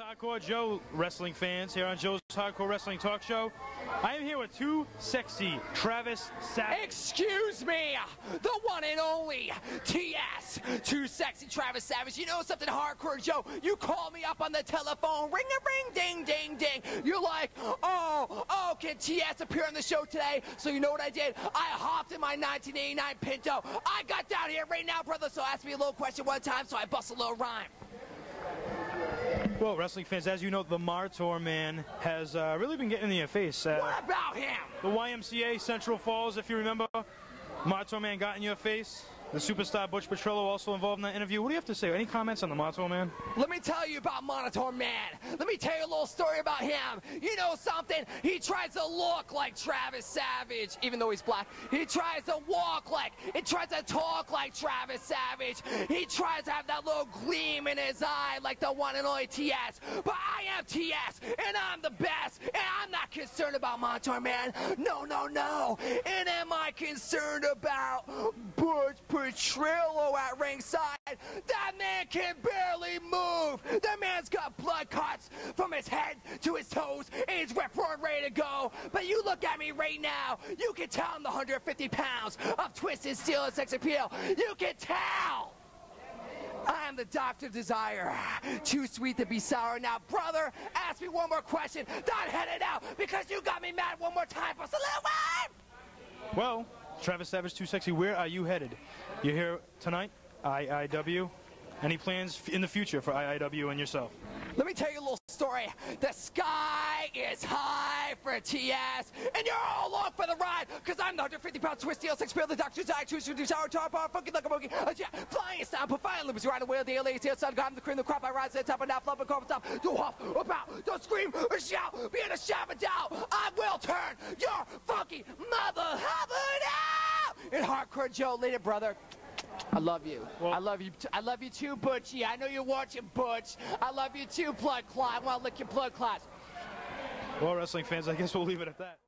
Hardcore Joe wrestling fans here on Joe's Hardcore Wrestling Talk Show. I am here with too sexy Travis Savage. Excuse me, the one and only TS, too sexy Travis Savage. You know something, Hardcore Joe? You call me up on the telephone, ring a ring, ding, ding, ding. You're like, oh, oh, can TS appear on the show today? So you know what I did? I hopped in my 1989 Pinto. I got down here right now, brother. So ask me a little question one time, so I bust a little rhyme. Well, wrestling fans, as you know, the Martor man has uh, really been getting in your face. Uh, What about him? the YMCA Central Falls, if you remember, Martor man got in your face. The superstar Butch Petrello also involved in that interview. What do you have to say? Any comments on the Martor man? Let me tell you about Monitor Man. Let me tell you a little story about him. You know something? He tries to look like Travis Savage, even though he's black. He tries to walk like, he tries to talk like Travis Savage. He tries to have that little gleam in his eye like the one and only TS. But I am TS, and I'm the best, and I'm not concerned about Monitor Man. No, no, no. And am I concerned about Butch Petrillo at ringside? That man can barely move. That man's got blood cuts from his head to his toes, and he's ripped ready to go. But you look at me right now, you can tell I'm the 150 pounds of twisted steel and sex appeal. You can tell. I am the doctor of desire. Too sweet to be sour. Now, brother, ask me one more question. Don't head it out because you got me mad one more time for salute. Well, Travis Savage, too sexy. Where are you headed? You're here tonight, IIW. Any plans in the future for IIW and yourself? Let me tell you a little story. The sky is high for TS, and you're all along for the ride, because I'm the 150 pound twist steel, six the doctor's eye, choose to do shower, tar, bar, funky like a monkey, a jet, flying style, profiling limits, ride a wheel, the LA, tail, sun, God, the cream, the crop, I rise to the top, and now flop, and carpet top, do hop, about, don't scream or shout, be in a of doubt, I will turn your funky! And hardcore Joe, later, brother. I love you. Well- I love you. T- I love you too, Butchie. I know you're watching, Butch. I love you too, blood clot. I want to lick your blood clots. Well, wrestling fans, I guess we'll leave it at that.